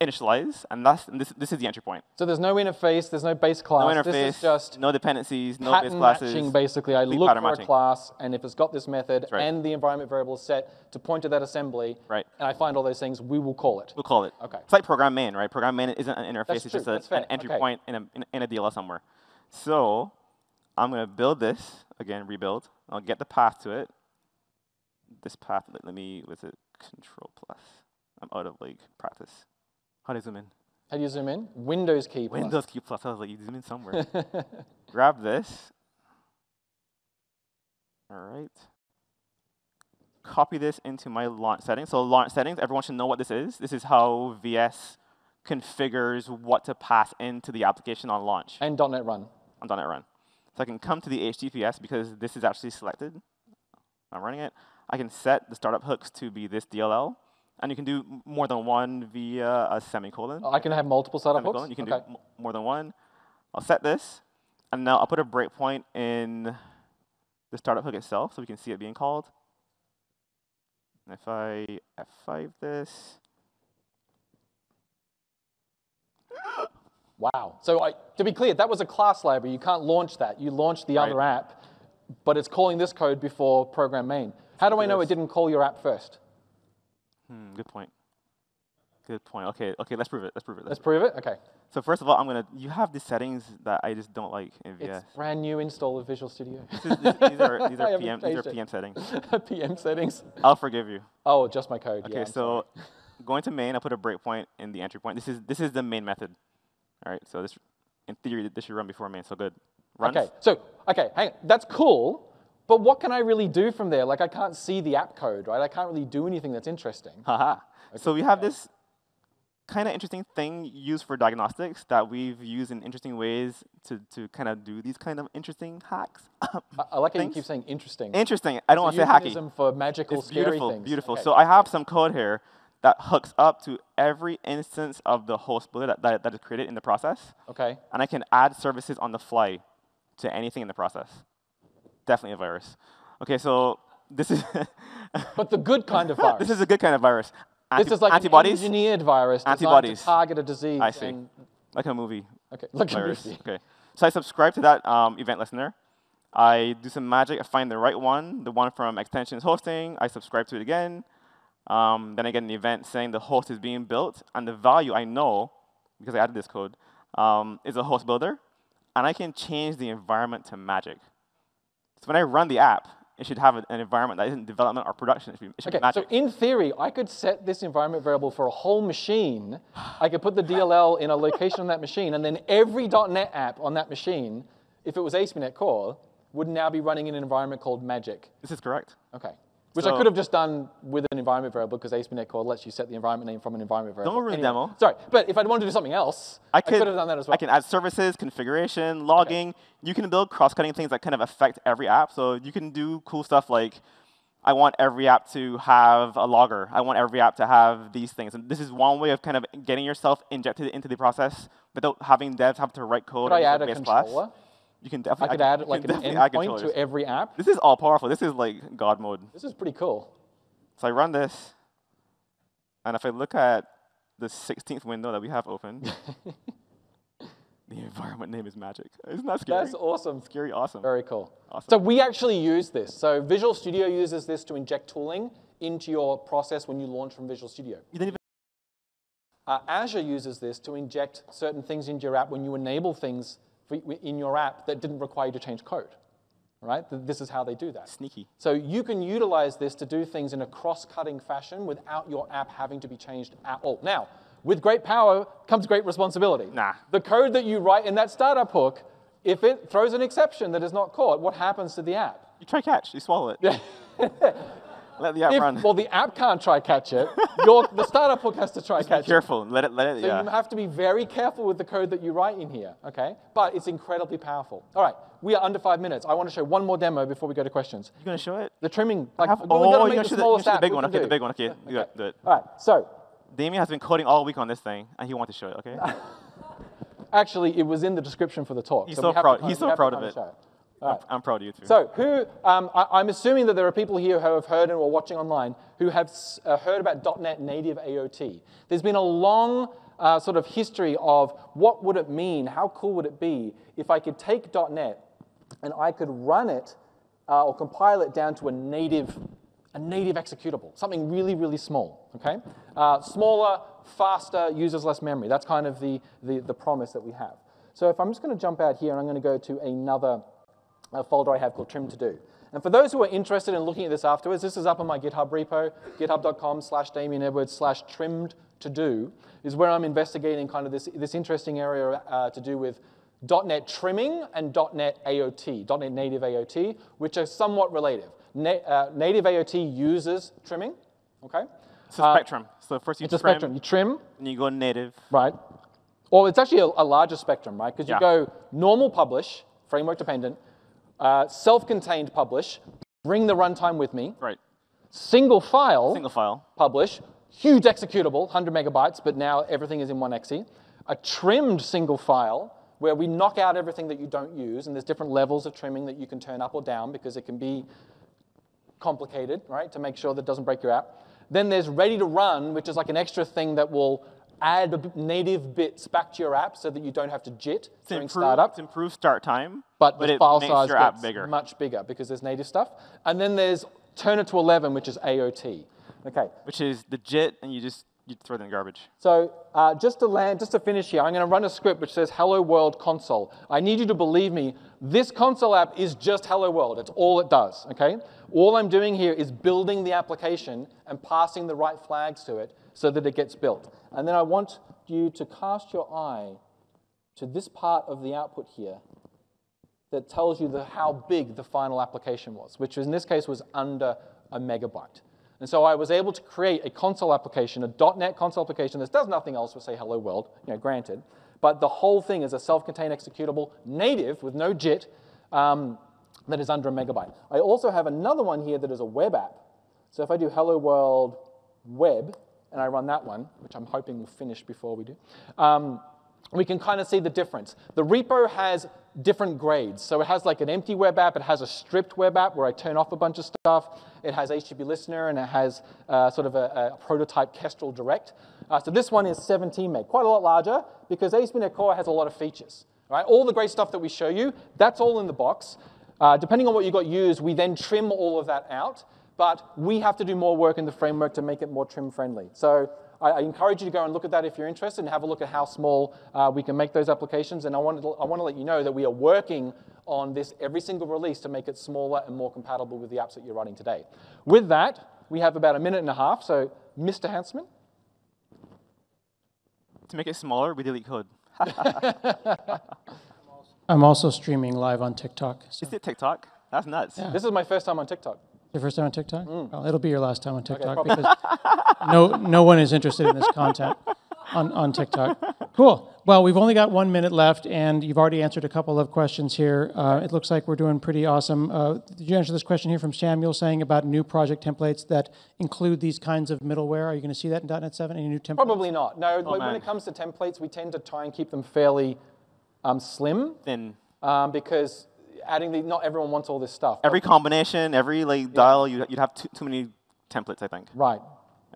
[SPEAKER 1] initialize, and that's and this, this is the entry point.
[SPEAKER 2] So there's no interface, there's no base class.
[SPEAKER 1] No interface,
[SPEAKER 2] This is just
[SPEAKER 1] no dependencies, no base classes.
[SPEAKER 2] matching, basically. I look for
[SPEAKER 1] matching.
[SPEAKER 2] a class, and if it's got this method
[SPEAKER 1] right.
[SPEAKER 2] and the environment variable is set to point to that assembly,
[SPEAKER 1] Right.
[SPEAKER 2] and I find all those things, we will call it.
[SPEAKER 1] We'll call it.
[SPEAKER 2] Okay.
[SPEAKER 1] It's like program main, right? Program main isn't an interface,
[SPEAKER 2] That's
[SPEAKER 1] it's
[SPEAKER 2] true,
[SPEAKER 1] just a, an entry
[SPEAKER 2] okay.
[SPEAKER 1] point in a, in, in a DLL somewhere. So I'm going to build this, again, rebuild. I'll get the path to it. This path, let, let me, with it, control plus. I'm out of like practice. How do you zoom in?
[SPEAKER 2] How do you zoom in? Windows key. plus.
[SPEAKER 1] Windows key plus. I was like, you zoom in somewhere. Grab this. All right. Copy this into my launch settings. So launch settings, everyone should know what this is. This is how VS configures what to pass into the application on launch
[SPEAKER 2] and .NET Run.
[SPEAKER 1] on .NET Run. So I can come to the HTTPS because this is actually selected. I'm running it. I can set the startup hooks to be this DLL. And you can do more than one via a semicolon oh,
[SPEAKER 2] I can have multiple startup
[SPEAKER 1] semicolon.
[SPEAKER 2] hooks?
[SPEAKER 1] You can
[SPEAKER 2] okay.
[SPEAKER 1] do more than one. I'll set this, and now I'll put a breakpoint in the startup hook itself so we can see it being called. And if I F5 this,
[SPEAKER 2] Wow. So I, to be clear, that was a class library. You can't launch that. You launch the other app, but it's calling this code before program main. How do I know it didn't call your app first?
[SPEAKER 1] Hmm, good point. Good point. Okay, okay, let's prove it. Let's prove it.
[SPEAKER 2] Let's
[SPEAKER 1] Let's prove
[SPEAKER 2] prove it. Okay.
[SPEAKER 1] So first of all, I'm gonna. You have these settings that I just don't like in VS.
[SPEAKER 2] It's brand new install of Visual Studio.
[SPEAKER 1] This is- this- these are these are PM these are
[SPEAKER 2] changed it.
[SPEAKER 1] PM settings.
[SPEAKER 2] PM settings.
[SPEAKER 1] I'll forgive you.
[SPEAKER 2] Oh, just my code.
[SPEAKER 1] Okay,
[SPEAKER 2] yeah,
[SPEAKER 1] so going to main, I put a breakpoint in the entry point. This is this is the main method. All right, so this in theory this should run before main. So good. Runs.
[SPEAKER 2] Okay, so, okay, hang on. That's cool, but what can I really do from there? Like, I can't see the app code, right? I can't really do anything that's interesting.
[SPEAKER 1] Haha. So we have this kind of interesting thing used for diagnostics that we've used in interesting ways to, to kind of do these kind of interesting hacks.
[SPEAKER 2] I, I like how you keep saying interesting.
[SPEAKER 1] interesting. I don't
[SPEAKER 2] It's
[SPEAKER 1] want to say hacky.
[SPEAKER 2] for magical,
[SPEAKER 1] It's
[SPEAKER 2] scary
[SPEAKER 1] beautiful,
[SPEAKER 2] things.
[SPEAKER 1] beautiful.
[SPEAKER 2] Okay.
[SPEAKER 1] So I have some code here that hooks up to every instance of the host builder that, that, that is created in the process.
[SPEAKER 2] okay.
[SPEAKER 1] and I can add services on the fly to anything in the process. Definitely a virus. Okay, so this is
[SPEAKER 2] But the good kind of virus.
[SPEAKER 1] this is a good kind of virus.
[SPEAKER 2] This is like
[SPEAKER 1] antibodies,
[SPEAKER 2] an engineered virus
[SPEAKER 1] Antibodies.
[SPEAKER 2] to target a disease.
[SPEAKER 1] I see. Like a movie
[SPEAKER 2] okay, like
[SPEAKER 1] virus.
[SPEAKER 2] this.
[SPEAKER 1] Okay, so I subscribe to that um, event listener. I do some magic. I find the right one, the one from extensions hosting. I subscribe to it again. Um, then I get an event saying the host is being built, and the value I know because I added this code um, is a host builder, and I can change the environment to magic. So when I run the app, it should have an environment that isn't development or production. It should, be- it should
[SPEAKER 2] Okay, so in theory, I could set this environment variable for a whole machine. I could put the DLL in a location on that machine, and then every .NET app on that machine, if it was ASP.NET Core, would now be running in an environment called Magic.
[SPEAKER 1] this is correct.
[SPEAKER 2] Okay. Which I could have just done with an environment variable because ASP.NET Core lets you set the environment name from an environment variable.
[SPEAKER 1] ruin the demo.
[SPEAKER 2] Sorry, but if I'd wanted to do something else, I could, have done that as well.
[SPEAKER 1] I can add services, configuration, logging. You can build cross-cutting things that kind of affect every app. So you can do cool stuff like, I want every app to have a logger. I want every app to have these things. And this is one way of kind of getting yourself injected into the process without having devs have to write code
[SPEAKER 2] Could I add a controller?
[SPEAKER 1] class. You can definitely.
[SPEAKER 2] I could
[SPEAKER 1] can-
[SPEAKER 2] add like an endpoint to every app.
[SPEAKER 1] This is all powerful. This is like God mode.
[SPEAKER 2] This is pretty cool.
[SPEAKER 1] So I run this, and if I look at the 16th window that we have open, the environment name is magic. Isn't that scary?
[SPEAKER 2] That's awesome.
[SPEAKER 1] Scary, awesome.
[SPEAKER 2] Very cool.
[SPEAKER 1] Awesome.
[SPEAKER 2] So we actually use this. So Visual Studio uses this to inject tooling into your process when you launch from Visual Studio.
[SPEAKER 1] You didn't even
[SPEAKER 2] Uh, Azure uses this to inject certain things into your app when you enable things in your app that didn't require you to change code. right? This is how they do that.
[SPEAKER 1] Sneaky.
[SPEAKER 2] So you can utilize this to do things in a cross-cutting fashion without your app having to be changed at all. Now, with great power comes great responsibility.
[SPEAKER 1] Nah.
[SPEAKER 2] The code that you write in that startup hook, if it throws an exception that is not caught, what happens to the app?
[SPEAKER 1] You try catch. You swallow it. Let the app
[SPEAKER 2] If,
[SPEAKER 1] run.
[SPEAKER 2] well, the app can't try catch it. Your, the startup hook has to try
[SPEAKER 1] Be
[SPEAKER 2] catch it.
[SPEAKER 1] careful. Let it. Let it.
[SPEAKER 2] So
[SPEAKER 1] yeah.
[SPEAKER 2] you have to be very careful with the code that you write in here, okay? But it's incredibly powerful. All right, we are under five minutes. I want to show one more demo before we go to questions.
[SPEAKER 1] You gonna show it?
[SPEAKER 2] The trimming, like,
[SPEAKER 1] Have, oh,
[SPEAKER 2] make
[SPEAKER 1] gonna
[SPEAKER 2] the
[SPEAKER 1] show the,
[SPEAKER 2] smallest
[SPEAKER 1] the
[SPEAKER 2] app
[SPEAKER 1] big one. Okay, the
[SPEAKER 2] do.
[SPEAKER 1] big one. Okay, you got do it.
[SPEAKER 2] All right, so
[SPEAKER 1] Damian has been coding all week on this thing, and he wants to show it. Okay.
[SPEAKER 2] actually, it was in the description for the talk.
[SPEAKER 1] He's
[SPEAKER 2] so
[SPEAKER 1] so proud- he's so proud of it.
[SPEAKER 2] Show
[SPEAKER 1] I'm, proud of you too.
[SPEAKER 2] So, who, um, I, I'm assuming that there are people here who have heard and or watching online who have s- uh, heard about .NET Native AOT. There's been a long uh, sort of history of what would it mean, how cool would it be if I could take .NET and I could run it uh, or compile it down to a native, a native executable, something really, really small, okay? Uh, smaller, faster, uses less memory. That's kind of the, the, the promise that we have. So if I'm just going to jump out here and I'm going to go to another folder I have called trim to do. And for those who are interested in looking at this afterwards, this is up on my GitHub repo, github.com slash Damian Edwards slash trimmed to do, is where I'm investigating kind of this, this interesting area uh, to do with .NET trimming and .NET AOT, .NET Native AOT, which are somewhat related. Na- uh, native AOT uses trimming, okay?
[SPEAKER 1] It's a spectrum. So first you
[SPEAKER 2] It's a spectrum. You trim,
[SPEAKER 1] and you go native.
[SPEAKER 2] right? Or it's actually a, a larger spectrum, right? Because you
[SPEAKER 1] Yeah.
[SPEAKER 2] go normal publish, framework dependent, uh, self-contained publish, bring the runtime with me,
[SPEAKER 1] Right.
[SPEAKER 2] single file
[SPEAKER 1] Single file.
[SPEAKER 2] publish, huge executable, 100 megabytes, but now everything is in one exe, a trimmed single file where we knock out everything that you don't use, and there's different levels of trimming that you can turn up or down because it can be complicated, right, to make sure that it doesn't break your app. Then there's ready to run, which is like an extra thing that will add the native bits back to your app so that you don't have to JIT during
[SPEAKER 1] improve,
[SPEAKER 2] startup.
[SPEAKER 1] to improve start time,
[SPEAKER 2] But, the
[SPEAKER 1] it
[SPEAKER 2] file
[SPEAKER 1] makes
[SPEAKER 2] size
[SPEAKER 1] your app
[SPEAKER 2] gets
[SPEAKER 1] bigger.
[SPEAKER 2] much bigger because there's native stuff. And then there's turn it to 11, which is AOT. Okay,
[SPEAKER 1] which is the JIT, and you just you throw it in the garbage.
[SPEAKER 2] so uh, just to land, just to finish here, I'm going to run a script which says "Hello World console." I need you to believe me. This console app is just Hello World. It's all it does. Okay. All I'm doing here is building the application and passing the right flags to it so that it gets built. And then I want you to cast your eye to this part of the output here that tells you the, how big the final application was, which in this case was under a megabyte. And so I was able to create a console application, a .NET console application that does nothing else but say hello world, you know, granted, but the whole thing is a self-contained executable, native with no JIT, um, that is under a megabyte. I also have another one here that is a web app. So if I do hello world web, and I run that one, which I'm hoping will finish before we do, um, we can kind of see the difference. The repo has different grades. So it has like an empty web app, it has a stripped web app where I turn off a bunch of stuff, it has HTTP Listener, and it has uh, sort of a, a prototype Kestrel Direct. Uh, so this one is 17 meg, quite a lot larger because ASP.NET Core has a lot of features. Right? All the great stuff that we show you, that's all in the box. Uh, depending on what you got used, we then trim all of that out, but we have to do more work in the framework to make it more trim friendly. So I, I encourage you to go and look at that if you're interested and have a look at how small uh, we can make those applications. And I want, to, I want to let you know that we are working on this every single release to make it smaller and more compatible with the apps that you're running today. With that, we have about a minute and a half. So, Mr. Hanselman,
[SPEAKER 1] To make it smaller, we delete code.
[SPEAKER 3] I'm also streaming live on TikTok. So
[SPEAKER 1] Is it TikTok? That's nuts.
[SPEAKER 2] this is my first time on TikTok.
[SPEAKER 3] Your first time on TikTok? Well, it'll be your last time on TikTok
[SPEAKER 2] probably.
[SPEAKER 3] because no, no one is interested in this content on, on TikTok. Cool. Well, we've only got one minute left, and you've already answered a couple of questions here. Uh, it looks like we're doing pretty awesome. Uh, did you answer this question here from Samuel saying about new project templates that include these kinds of middleware? Are you going to see that in .NET 7? Any new templates?
[SPEAKER 2] Probably not. No, when
[SPEAKER 1] man.
[SPEAKER 2] it comes to templates, we tend to try and keep them fairly um, slim
[SPEAKER 1] Then
[SPEAKER 2] um, because adding the, not everyone wants all this stuff.
[SPEAKER 1] every combination, every like dial, you'd, you'd have too, too many templates, I think.
[SPEAKER 2] right.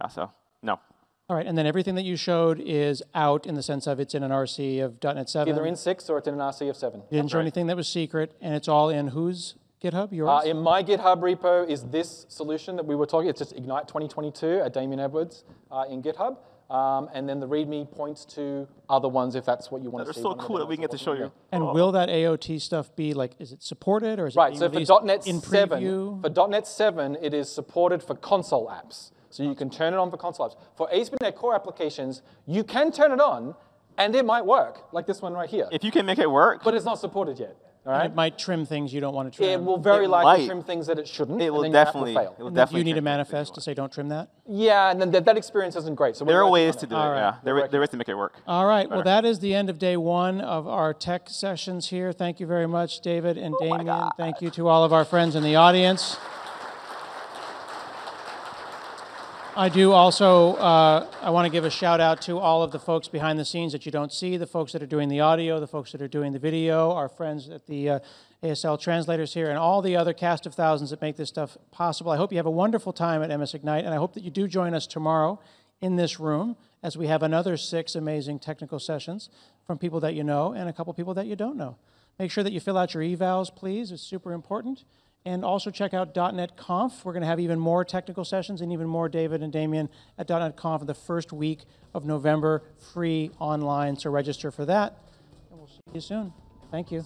[SPEAKER 1] Yeah, so no.
[SPEAKER 3] All right, and then everything that you showed is out in the sense of it's in an RC of .NET 7.
[SPEAKER 2] Either in six or it's in an RC of seven.
[SPEAKER 3] You didn't show
[SPEAKER 1] right.
[SPEAKER 3] anything that was secret, and it's all in whose GitHub? Yours?
[SPEAKER 2] Uh, in my GitHub repo is this solution that we were talking. It's just Ignite 2022 at Damian Edwards uh, in GitHub. Um, and then the README points to other ones if that's what you want
[SPEAKER 1] They're
[SPEAKER 2] to see.
[SPEAKER 1] so
[SPEAKER 2] one of the
[SPEAKER 1] cool that we can get to show you.
[SPEAKER 2] in
[SPEAKER 3] And will that AOT stuff be like, is it supported or is it
[SPEAKER 2] Right,
[SPEAKER 3] being
[SPEAKER 2] so for .NET
[SPEAKER 3] in
[SPEAKER 2] 7,
[SPEAKER 3] preview?
[SPEAKER 2] for .NET 7, it is supported for console apps. So you can turn it on for console apps. For ASP.NET Core applications, you can turn it on, and it might work, like this one right here.
[SPEAKER 1] If you can make it work,
[SPEAKER 2] But it's not supported yet. All right?
[SPEAKER 3] It might trim things you don't want to trim.
[SPEAKER 2] It will very
[SPEAKER 1] It
[SPEAKER 2] likely
[SPEAKER 1] might.
[SPEAKER 2] trim things that it shouldn't.
[SPEAKER 1] it
[SPEAKER 2] and
[SPEAKER 1] will
[SPEAKER 2] then your app
[SPEAKER 1] definitely,
[SPEAKER 2] will
[SPEAKER 1] it
[SPEAKER 2] fail.
[SPEAKER 1] will
[SPEAKER 3] And do
[SPEAKER 1] definitely.
[SPEAKER 3] you need a
[SPEAKER 1] trim things
[SPEAKER 3] manifest to say don't trim that?
[SPEAKER 2] Yeah, and then that, that experience isn't great. So we're
[SPEAKER 1] There are
[SPEAKER 2] working
[SPEAKER 1] ways
[SPEAKER 2] on
[SPEAKER 1] to
[SPEAKER 2] it.
[SPEAKER 1] do it.
[SPEAKER 3] All right.
[SPEAKER 1] Yeah, there,
[SPEAKER 2] We're
[SPEAKER 1] there is to make it work.
[SPEAKER 3] All right, well, that is the end of day one of our tech sessions here. Thank you very much, David and oh Damian. Thank you to all of our friends in the audience. I do also, uh, I want to give a shout out to all of the folks behind the scenes that you don't see, the folks that are doing the audio, the folks that are doing the video, our friends at the uh, ASL translators here, and all the other cast of thousands that make this stuff possible. I hope you have a wonderful time at MS Ignite, and I hope that you do join us tomorrow in this room as we have another six amazing technical sessions from people that you know and a couple people that you don't know. Make sure that you fill out your evals, please. It's super important. And also check out .NET Conf. We're going to have even more technical sessions and even more David and Damian at .NET Conf the first week of November, free online. So register for that. And we'll see you soon. Thank you.